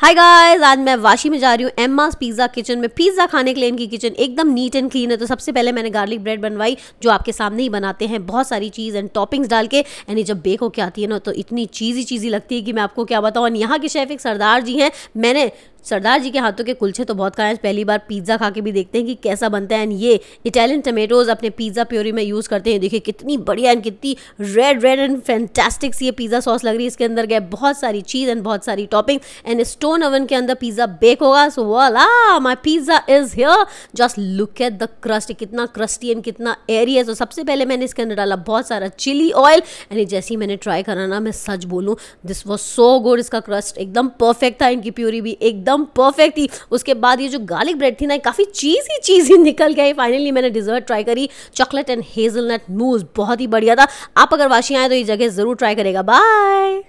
Hi guys आज मैं वाशी में जा रही हूँ एम्मास पिज़्ज़ा किचन में। पिज़्ज़ा खाने के लिए इनकी किचन एकदम नीट एंड क्लीन है। तो सबसे पहले मैंने गार्लिक ब्रेड बनवाई, जो आपके सामने ही बनाते हैं। बहुत सारी चीज़ एंड टॉपिंग्स डाल के, यानी जब बेक होके आती है ना तो इतनी चीज़ी चीज़ी लगती है कि मैं आपको क्या बताऊँ। यहाँ के शेफ एक सरदार जी हैं। मैंने सरदार जी के हाथों के कुलचे तो बहुत खाए पहली बार पिज़्ज़ा खा के भी देखते हैं कि कैसा बनता है। एंड ये इटालियन टमेटोज़ अपने पिज़्ज़ा प्योरी में यूज़ करते हैं। देखिए, कितनी बढ़िया एंड कितनी रेड रेड एंड फैंटास्टिक सी ये पिज़्ज़ा सॉस लग रही है। इसके अंदर गए बहुत सारी चीज़ एंड बहुत सारी टॉपिंग एंड स्टोन ओवन के अंदर पिज़्ज़ा बेक होगा। सो वाला my pizza is here just look at the crust कितना क्रस्टी एंड कितना एरी है। तो सबसे पहले मैंने इसके अंदर डाला बहुत सारा चिली ऑयल एंड जैसे ही मैंने ट्राई करा ना, मैं सच बोलूँ दिस वॉज़ सो गुड इसका क्रस्ट एकदम परफेक्ट था। इनकी प्योरी भी एकदम एकदम परफेक्ट थी उसके बाद ये जो गार्लिक ब्रेड थी ना काफ़ी चीज़ी चीज़ी निकल गई फाइनली मैंने डिजर्ट ट्राई करी। चॉकलेट एंड हेजलनट मूज बहुत ही बढ़िया था। आप अगर वाशी आए तो ये जगह ज़रूर ट्राई करेगा। बाय